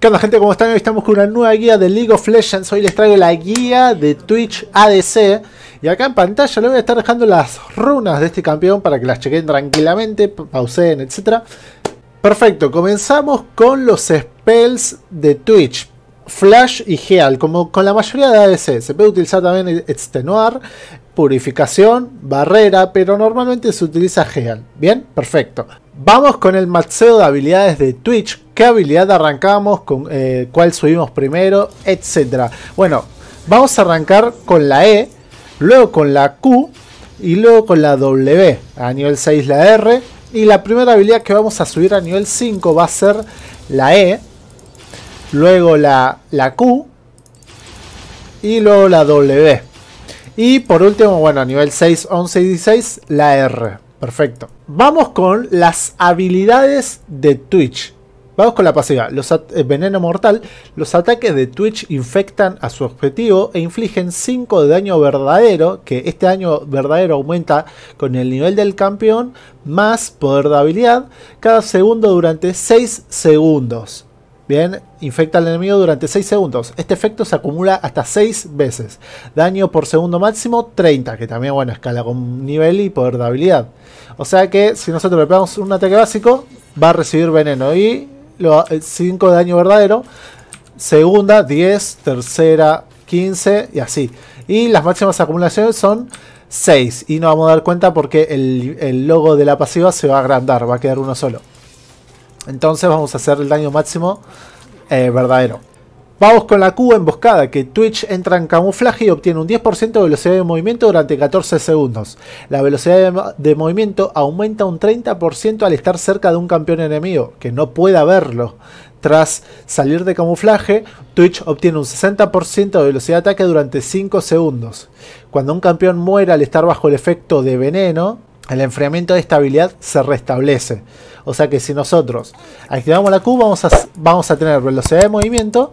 ¿Qué onda gente? ¿Cómo están? Hoy estamos con una nueva guía de League of Legends. Hoy les traigo la guía de Twitch ADC. Y acá en pantalla les voy a estar dejando las runas de este campeón para que las chequen tranquilamente, pauseen, etc. Perfecto, comenzamos con los spells de Twitch. Flash y Heal, como con la mayoría de ADC. Se puede utilizar también extenuar, purificación, barrera, pero normalmente se utiliza Heal. Bien, perfecto. Vamos con el maxeo de habilidades de Twitch. ¿Qué habilidad arrancamos? Con, eh, ¿Cuál subimos primero? Etcétera. Bueno, vamos a arrancar con la E, luego con la Q y luego con la W. A nivel 6 la R. Y la primera habilidad que vamos a subir a nivel 5 va a ser la E. Luego la, la Q. Y luego la W. Y por último, bueno, a nivel 6, 11 y 16, la R. Perfecto. Vamos con las habilidades de Twitch. Vamos con la pasiva. Los eh, veneno mortal. Los ataques de Twitch infectan a su objetivo e infligen 5 de daño verdadero. Que este daño verdadero aumenta con el nivel del campeón. Más poder de habilidad. Cada segundo durante 6 segundos. Bien, infecta al enemigo durante 6 segundos. Este efecto se acumula hasta 6 veces. Daño por segundo máximo 30, que también, bueno, escala con nivel y poder de habilidad. O sea que si nosotros le pegamos un ataque básico, va a recibir veneno. Y 5 de daño verdadero. Segunda, 10. Tercera, 15 y así. Y las máximas acumulaciones son 6. Y nos vamos a dar cuenta porque el, el logo de la pasiva se va a agrandar, va a quedar uno solo. Entonces vamos a hacer el daño máximo eh, verdadero. Vamos con la Q emboscada, que Twitch entra en camuflaje y obtiene un 10% de velocidad de movimiento durante 14 segundos. La velocidad de, movimiento aumenta un 30% al estar cerca de un campeón enemigo, que no pueda verlo. Tras salir de camuflaje, Twitch obtiene un 60% de velocidad de ataque durante 5 segundos. Cuando un campeón muere al estar bajo el efecto de veneno, el enfriamiento de estabilidad se restablece. O sea que si nosotros activamos la Q, vamos a tener velocidad de movimiento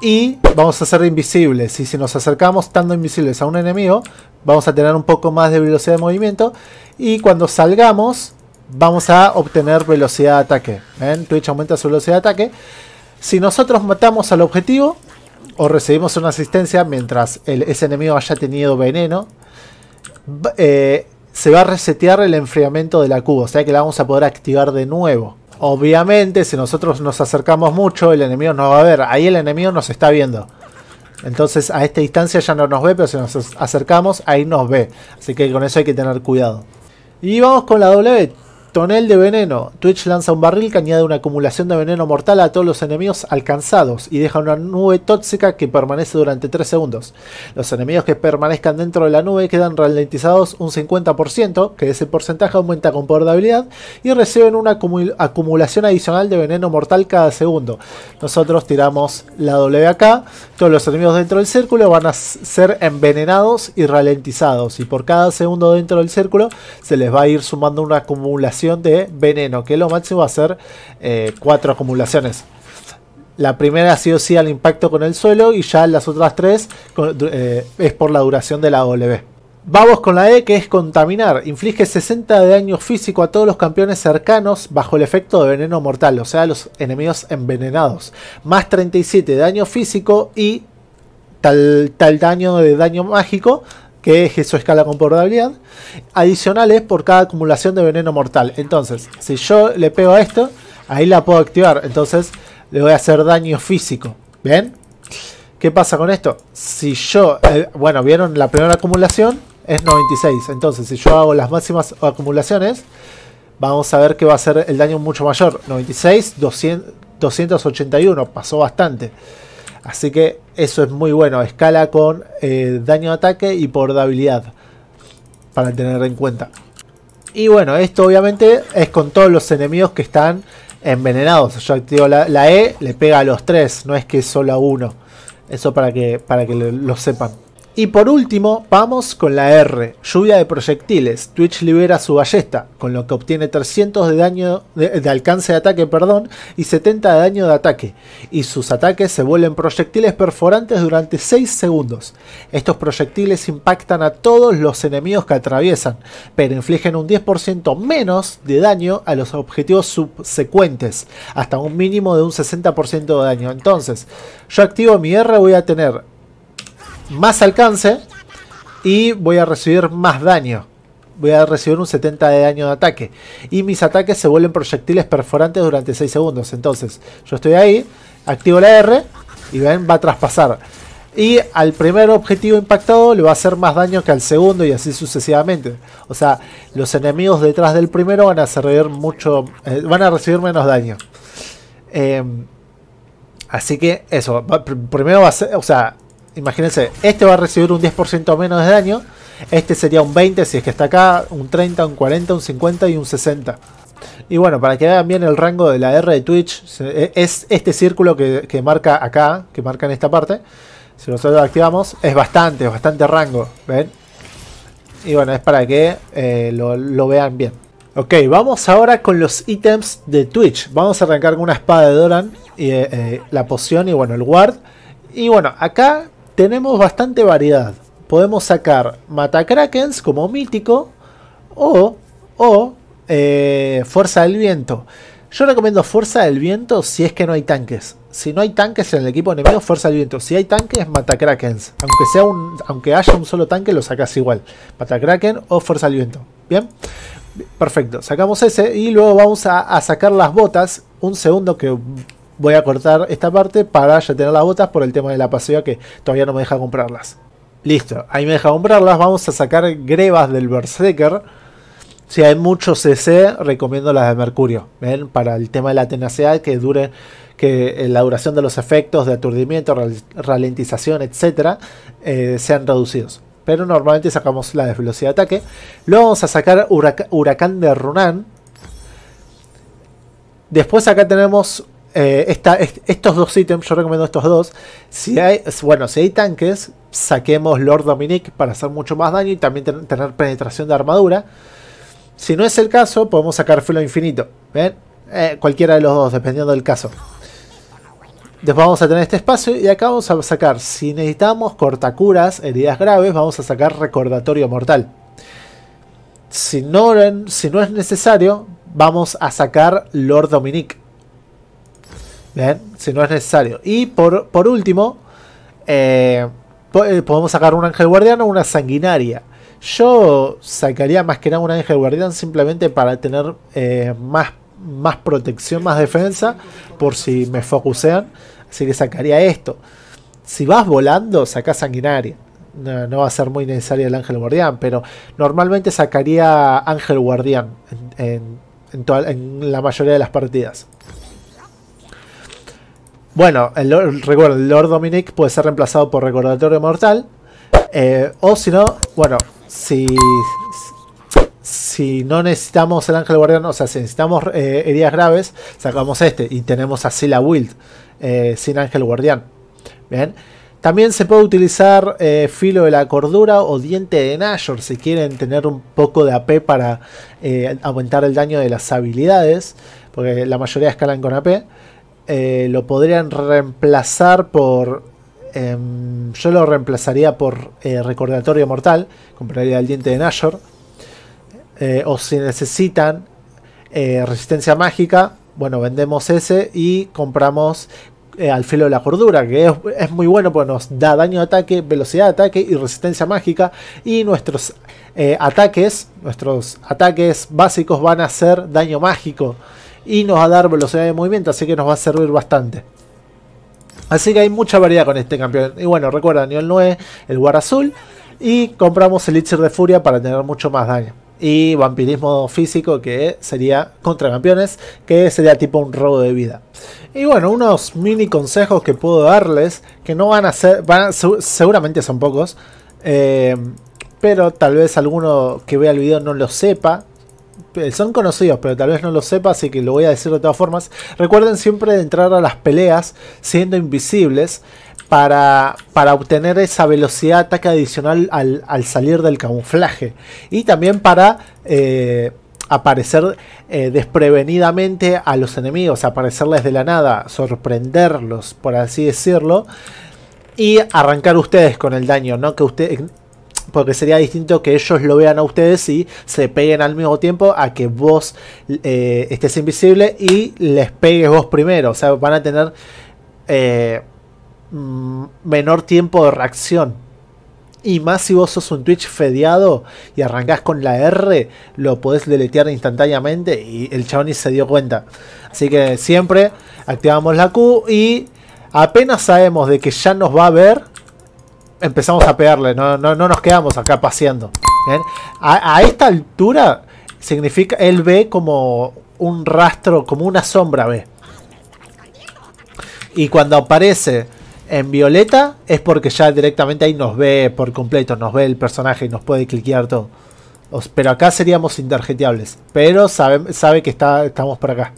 y vamos a ser invisibles. Y si nos acercamos estando invisibles a un enemigo, vamos a tener un poco más de velocidad de movimiento. Y cuando salgamos, vamos a obtener velocidad de ataque. ¿Ven? Twitch aumenta su velocidad de ataque. Si nosotros matamos al objetivo o recibimos una asistencia mientras ese enemigo haya tenido veneno, eh, se va a resetear el enfriamiento de la cuba, o sea que la vamos a poder activar de nuevo. Obviamente, si nosotros nos acercamos mucho, el enemigo nos va a ver. Ahí el enemigo nos está viendo. Entonces a esta distancia ya no nos ve, pero si nos acercamos, ahí nos ve. Así que con eso hay que tener cuidado. Y vamos con la W. Tonel de veneno. Twitch lanza un barril que añade una acumulación de veneno mortal a todos los enemigos alcanzados y deja una nube tóxica que permanece durante 3 segundos. Los enemigos que permanezcan dentro de la nube quedan ralentizados un 50%, que ese porcentaje aumenta con poder de habilidad, y reciben una acumulación adicional de veneno mortal cada segundo. Nosotros tiramos la W acá, todos los enemigos dentro del círculo van a ser envenenados y ralentizados, y por cada segundo dentro del círculo se les va a ir sumando una acumulación de veneno, que lo máximo va a ser eh, cuatro acumulaciones. La primera ha sido sí al impacto con el suelo y ya las otras tres eh, es por la duración de la W. Vamos con la E que es contaminar. Inflige 60 de daño físico a todos los campeones cercanos bajo el efecto de veneno mortal, o sea, los enemigos envenenados. Más 37 de daño físico y tal, tal daño de daño mágico que es su escala con probabilidad, adicionales por cada acumulación de veneno mortal. Entonces, si yo le pego a esto, ahí la puedo activar. Entonces, le voy a hacer daño físico. ¿Ven? ¿Qué pasa con esto? Si yo, eh, bueno, vieron la primera acumulación es 96. Entonces, si yo hago las máximas acumulaciones, vamos a ver que va a ser el daño mucho mayor. 96, 200, 281, pasó bastante. Así que eso es muy bueno. Escala con eh, daño de ataque y por habilidad. Para tener en cuenta. Y bueno, esto obviamente es con todos los enemigos que están envenenados. Yo activo la, E, le pega a los tres, no es que solo a uno. Eso para que, para que lo, sepan. Y por último, vamos con la R, lluvia de proyectiles. Twitch libera su ballesta, con lo que obtiene 300 de daño de, alcance de ataque, perdón, y 70 de daño de ataque. Y sus ataques se vuelven proyectiles perforantes durante 6 segundos. Estos proyectiles impactan a todos los enemigos que atraviesan, pero infligen un 10% menos de daño a los objetivos subsecuentes, hasta un mínimo de un 60% de daño. Entonces, yo activo mi R, voy a tener más alcance y voy a recibir más daño. Voy a recibir un 70 de daño de ataque. Y mis ataques se vuelven proyectiles perforantes durante 6 segundos. Entonces, yo estoy ahí, activo la R y ven, va a traspasar. Y al primer objetivo impactado le va a hacer más daño que al segundo y así sucesivamente. O sea, los enemigos detrás del primero van a recibir mucho, eh, van a recibir menos daño. Em, así que eso, primero va a ser, o sea, imagínense, este va a recibir un 10% menos de daño. Este sería un 20 si es que está acá, un 30, un 40, un 50 y un 60. Y bueno, para que vean bien el rango de la R de Twitch, e, es este círculo que, marca acá, que marca en esta parte. Si nosotros activamos, es bastante, bastante rango. ¿Ven? Y bueno, es para que eh, lo, vean bien. Ok, vamos ahora con los ítems de Twitch. Vamos a arrancar con una espada de Doran, eh, eh, la poción y bueno, el ward. Y bueno, acá tenemos bastante variedad. Podemos sacar Matakrakens como mítico o, o eh, Fuerza del Viento. Yo recomiendo Fuerza del Viento si es que no hay tanques. Si no hay tanques en el equipo enemigo, Fuerza del Viento. Si hay tanques, Matakrakens. Aunque, sea un, aunque haya un solo tanque, lo sacas igual. Matakraken o Fuerza del Viento. Bien. Perfecto, sacamos ese y luego vamos a sacar las botas. Un segundo que voy a cortar esta parte para ya tener las botas por el tema de la pasiva que todavía no me deja comprarlas. Listo, ahí me deja comprarlas. Vamos a sacar grebas del Berserker. Si hay mucho CC, recomiendo las de Mercurio. ¿ven? Para el tema de la tenacidad, que dure que la duración de los efectos de aturdimiento, ralentización, etcétera, eh, sean reducidos. Pero normalmente sacamos la de velocidad de ataque. Luego vamos a sacar Huracán de Runan. Después acá tenemos eh, estos dos ítems, yo recomiendo estos dos. Si hay, bueno, si hay tanques, saquemos Lord Dominic para hacer mucho más daño y también tener penetración de armadura. Si no es el caso, podemos sacar Filo Infinito. ¿Ven? Eh, cualquiera de los dos, dependiendo del caso. Después vamos a tener este espacio y acá vamos a sacar, si necesitamos cortacuras, heridas graves, vamos a sacar recordatorio mortal. Si no, si no es necesario, vamos a sacar Lord Dominic. Bien, si no es necesario. Y por, por último, eh, eh, podemos sacar un ángel guardián o una sanguinaria. Yo sacaría más que nada un ángel guardián simplemente para tener eh, más, más protección, más defensa, por si me focusean. Así que sacaría esto. Si vas volando, saca sanguinaria. No, va a ser muy necesario el ángel guardián, pero normalmente sacaría ángel guardián en, en la mayoría de las partidas. Bueno, el, el Lord Dominic puede ser reemplazado por Recordatorio Mortal. Eh, o si no, bueno, si, si no necesitamos el Ángel Guardián, o sea, si necesitamos eh, heridas graves, sacamos este y tenemos así la Wild eh, sin Ángel Guardián. Bien. También se puede utilizar filo de la cordura o diente de Nashor si quieren tener un poco de AP para aumentar el daño de las habilidades, porque la mayoría escalan con AP. Eh, lo podrían reemplazar por... Em, yo lo reemplazaría por eh, Recordatorio Mortal. Compraría el diente de Nashor. Eh, o si necesitan resistencia mágica, bueno, vendemos ese y compramos al filo de la cordura, que es, muy bueno porque nos da daño de ataque, velocidad de ataque y resistencia mágica. Y nuestros ataques, nuestros ataques básicos van a ser daño mágico y nos va a dar velocidad de movimiento, así que nos va a servir bastante. Así que hay mucha variedad con este campeón. Y bueno, recuerda, nivel 9, el War Azul. Y compramos Elixir de Furia para tener mucho más daño. Y vampirismo físico, que sería contra campeones, que sería tipo un robo de vida. Y bueno, unos mini consejos que puedo darles, que no van a ser, seguramente son pocos, eh, pero tal vez alguno que vea el video no lo sepa, son conocidos, pero tal vez no lo sepa, así que lo voy a decir de todas formas. Recuerden siempre entrar a las peleas siendo invisibles. para, para obtener esa velocidad de ataque adicional al, al salir del camuflaje. Y también para eh, aparecer eh, desprevenidamente a los enemigos, aparecerles de la nada, sorprenderlos, por así decirlo. Y arrancar ustedes con el daño, ¿no? Que usted, porque sería distinto que ellos lo vean a ustedes y se peguen al mismo tiempo a que vos eh, estés invisible y les pegues vos primero. O sea, van a tener eh, mm, menor tiempo de reacción. Y más si vos sos un Twitch fedeado y arrancás con la R, lo podés deletear instantáneamente y el chabón ni se dio cuenta. Así que siempre activamos la Q y apenas sabemos de que ya nos va a ver, empezamos a pegarle, no, no, no nos quedamos acá paseando. A, a, esta altura significa, él ve como un rastro, como una sombra ve. Y cuando aparece en violeta es porque ya directamente ahí nos ve por completo, nos ve el personaje y nos puede cliquear todo. Pero acá seríamos interjeteables. Pero sabe, sabe que está, estamos por acá.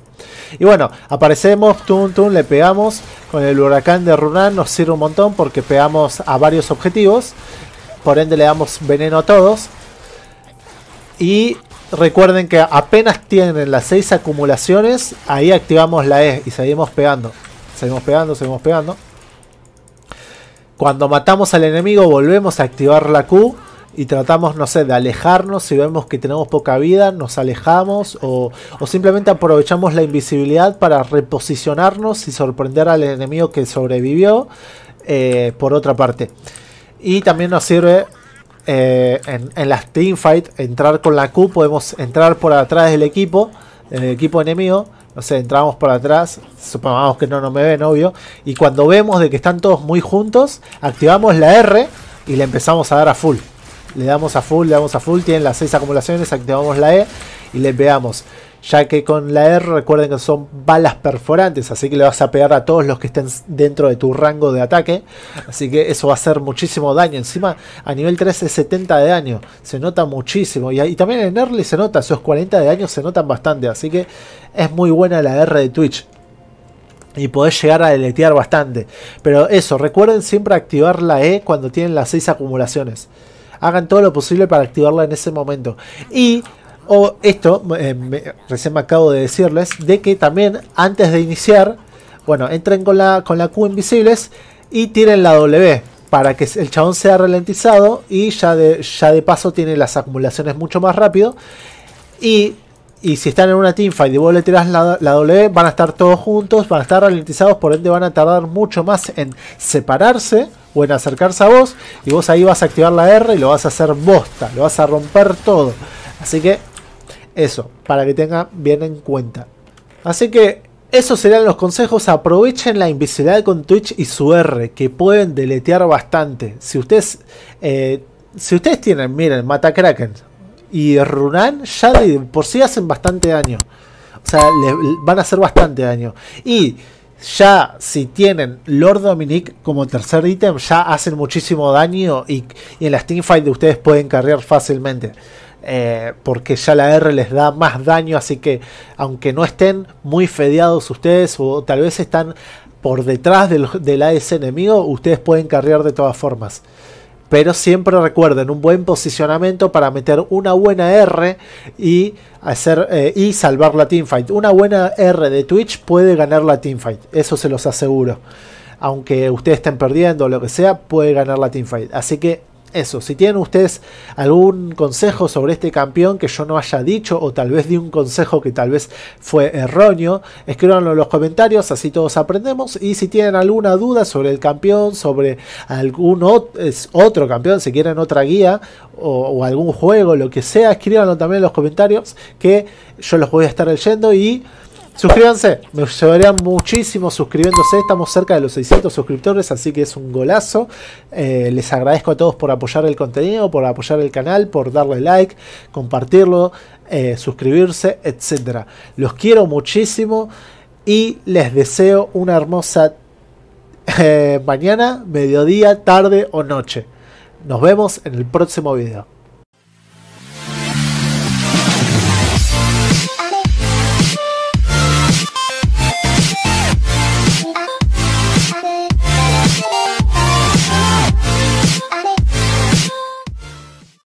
Y bueno, aparecemos, tum, tum, le pegamos. Con el huracán de Runan nos sirve un montón porque pegamos a varios objetivos. Por ende le damos veneno a todos. Y recuerden que apenas tienen las 6 acumulaciones, ahí activamos la E y seguimos pegando. Seguimos pegando, seguimos pegando. Cuando matamos al enemigo volvemos a activar la Q y tratamos, no sé, de alejarnos. Si vemos que tenemos poca vida, nos alejamos o, simplemente aprovechamos la invisibilidad para reposicionarnos y sorprender al enemigo que sobrevivió eh, por otra parte. Y también nos sirve eh, en, en, las teamfight entrar con la Q. Podemos entrar por atrás del equipo, del equipo enemigo. No sé, entramos por atrás, supongamos que no nos me ven, obvio. Y cuando vemos de que están todos muy juntos, activamos la R y le empezamos a dar a full. Le damos a full, le damos a full, tienen las 6 acumulaciones, activamos la E y le pegamos. Ya que con la R recuerden que son balas perforantes, así que le vas a pegar a todos los que estén dentro de tu rango de ataque. Así que eso va a hacer muchísimo daño. Encima a nivel 3 es 70 de daño, se nota muchísimo. Y, y también en early se nota, esos 40 de daño se notan bastante. Así que es muy buena la R de Twitch y podés llegar a deletear bastante. Pero eso, recuerden siempre activar la E cuando tienen las 6 acumulaciones hagan todo lo posible para activarla en ese momento. Y o esto, eh, recién me acabo de decirles, de que también antes de iniciar, bueno, entren con la, con la Q invisibles y tiren la W para que el chabón sea ralentizado y ya de, ya de paso tiene las acumulaciones mucho más rápido. Y, y si están en una teamfight y vos le tirás la, W, van a estar todos juntos, van a estar ralentizados, por ende van a tardar mucho más en separarse o en acercarse a vos y vos ahí vas a activar la R y lo vas a hacer bosta, lo vas a romper todo. Así que eso, para que tengan bien en cuenta. Así que esos serían los consejos. Aprovechen la invisibilidad con Twitch y su R, que pueden deletear bastante. Si ustedes, eh, si ustedes tienen, miren, Mata Kraken y Runan, ya por sí hacen bastante daño. O sea, les van a hacer bastante daño. Y ya si tienen Lord Dominic como tercer ítem, ya hacen muchísimo daño y, en las teamfights de ustedes pueden carrear fácilmente. Eh, porque ya la R les da más daño, así que aunque no estén muy fedeados ustedes o tal vez están por detrás del, del AS enemigo, ustedes pueden carrear de todas formas. Pero siempre recuerden un buen posicionamiento para meter una buena R y hacer eh, y salvar la teamfight. Una buena R de Twitch puede ganar la teamfight, eso se los aseguro. Aunque ustedes estén perdiendo o lo que sea, puede ganar la teamfight. Así que eso, si tienen ustedes algún consejo sobre este campeón que yo no haya dicho o tal vez di un consejo que tal vez fue erróneo, escríbanlo en los comentarios, así todos aprendemos. Y si tienen alguna duda sobre el campeón, sobre algún otro campeón, si quieren otra guía o, o algún juego, lo que sea, escríbanlo también en los comentarios que yo los voy a estar leyendo y... Suscríbanse, me ayudarían muchísimo suscribiéndose. Estamos cerca de los 600 suscriptores, así que es un golazo. Eh, les agradezco a todos por apoyar el contenido, por apoyar el canal, por darle like, compartirlo, eh, suscribirse, etc. Los quiero muchísimo y les deseo una hermosa eh, mañana, mediodía, tarde o noche. Nos vemos en el próximo video.